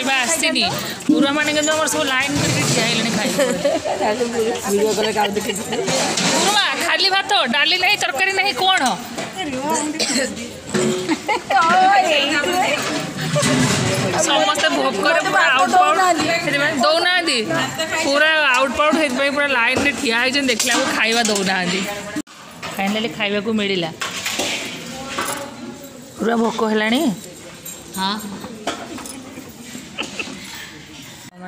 खाइबा आसीनी बुरा माने के हमर सब लाइन कर के खाइ लेनी खाइ वीडियो करे का देखि बुरा खाली भात डाली नहीं तरकारी नहीं कोन हो समस्त भोग करे आउट पाउड पूरा आउट पाउड हे पूरा लाइन रे ठिया है जे देखला खाइबा दो ना खाइबा को पूरा भोको हेलानी हां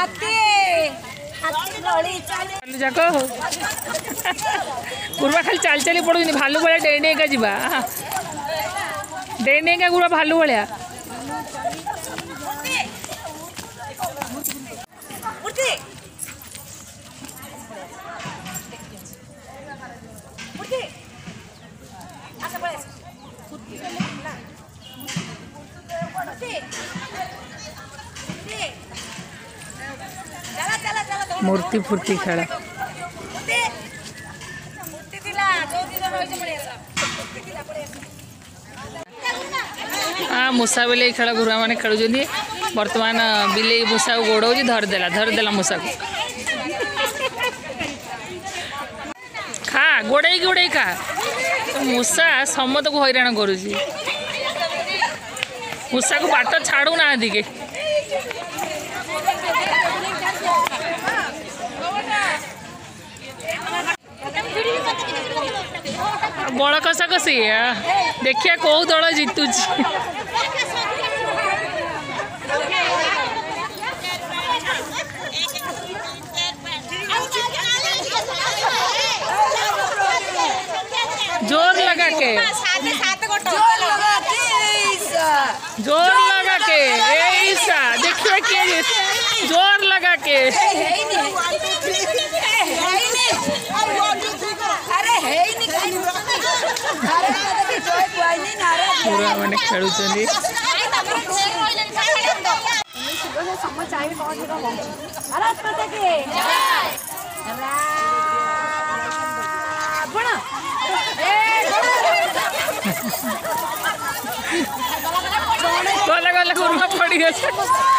हाथी खाली चल चल पड़ोनी भालु भाया डेने का जीवा डेने का पूरा भालु भाया मूर्ति फुर्ति खेला मूषा बेलै खेला गुरुवा खेल्छ बर्तमान बेलै मुसा गोडाउँछ धरिदेला धरिदेला मुसा खा गोडैक गोडै खा मुसा समतको छाड़ू ना छाडु कसा कस देखिए कौ दल ଜିତୁଛି जोर लगा के जोर लगा के ऐसा देखिए जोर लगा के ପୁରା ମାନେ ଖେଳୁଛନ୍ତି ଗଲେ ଗଲେ ଗୁରୁମା ପଡ଼ିଗଲେ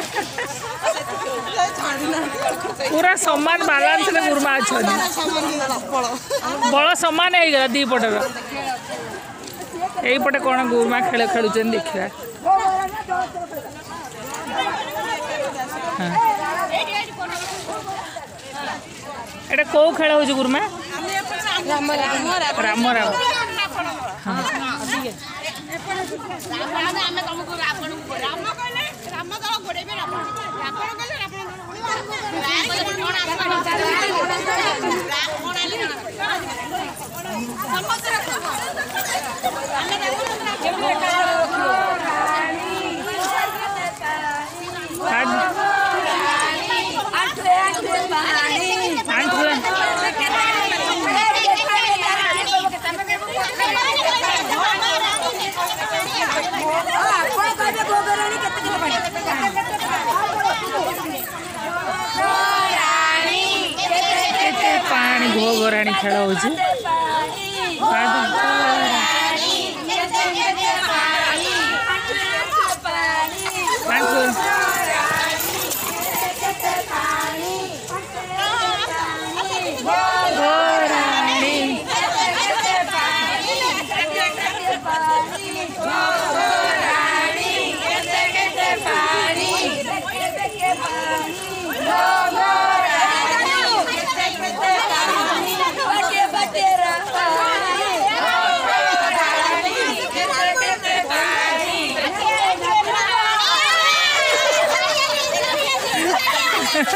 पूरा सामान बालांस रे मुरमा अछन बळ समान हे गेला दी पटर पटे कोन गुरमा हाँ। खेल खेलुचन देखिया एटा को खेल हो गुरमा राम हाँ। राम राम राम ଆମ ଦଳ ଘୋଡ଼େଇବେ ଆପଣ ଆପଣ କହିଲେ ଆପଣ ସମସ୍ତେ ଆମେ ଖେଳ ହେଉଛି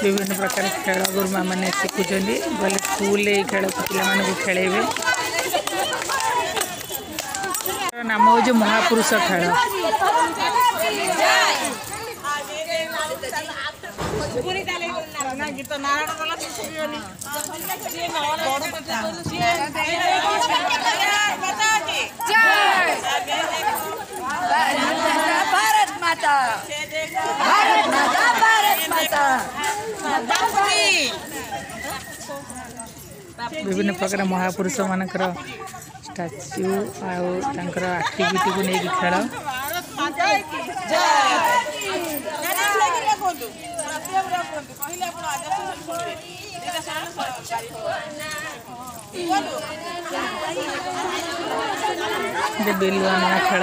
ବିଭିନ୍ନ ପ୍ରକାର ଖେଳ ଗୁରୁମାମାନେ ଶିଖୁଛନ୍ତି ଗଲେ ସ୍କୁଲରେ ଏଇ ଖେଳକୁ ପିଲାମାନଙ୍କୁ ଖେଳେଇବେ ନାମ ହେଉଛି ମହାପୁରୁଷ ଖେଳ ଗୀତ ନାରାୟଣ ଗଲା भारत माता ବିଭିନ୍ନ ପ୍ରକାର ମହାପୁରୁଷମାନଙ୍କର ଷ୍ଟାଚ୍ୟୁ ଆଉ ତାଙ୍କର ଆକ୍ଟିଭିଟିକୁ ନେଇକି ଖେଳ ବେଲୁଆ ଖେଳ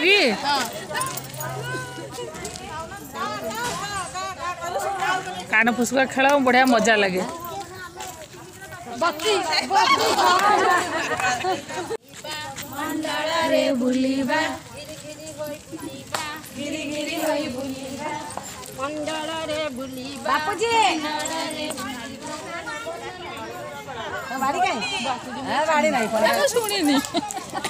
लगी कान फुसुका खेल बढ़िया मजा लगे बापूजी, तो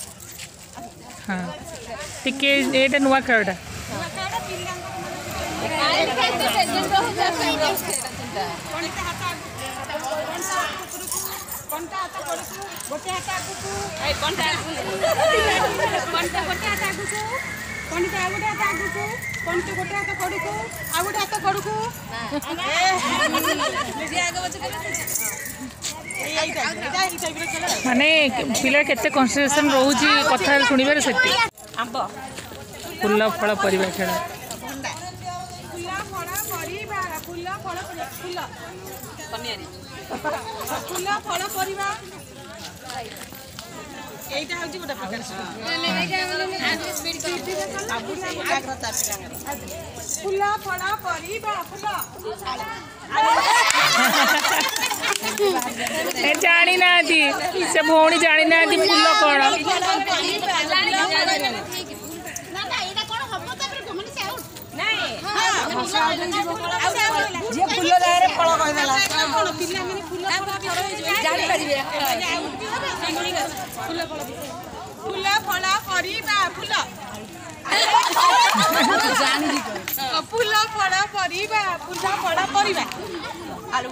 ହଁ ଟିକେ ଏଇଟା ନୂଆ ଖେଳଟା କଣ୍ଟା ହାତ କରକୁ ଗୋଟେ ହାତ ଆଗକୁ କଣ୍ଟା କଣ୍ଟା ଗୋଟେ ହାତ ଆଗକୁ କଣ୍ଟା ଆଉ ଗୋଟେ ହାତ ଆଗକୁ କଣ୍ଟି ଗୋଟେ ହାତ କଡ଼କୁ ଆଉ ଗୋଟେ ହାତ କଡ଼କୁ ଆଗ ପଛ ମାନେ ପିଲା କେତେ କନସେସନ୍ ରହୁଛି କଥା ଶୁଣିବାର ସେଠି ଫୁଲ ଫଳ ପରିବା ଖେଳ ଫୁଲ ଫଳ ପରିବା এইটা হচ্ছে গোটা প্রকার ফুল ফল পরিবা ফুল ଏ ଜାଣିନାହାନ୍ତି ସେ ଭଉଣୀ ଜାଣିନାହାନ୍ତି ଫୁଲ କ'ଣ ଯିଏ ଫୁଲ ଜାଗାରେ ଫଳ କହିଦେଲା ଜାଣିପାରିବେ ଫୁଲ ଫଳ ପରିବା ଫୁଲ ଫୁଲ ଫଳ ପରିବା ଫୁଲ ଫଳ ପରିବା ଆଳୁ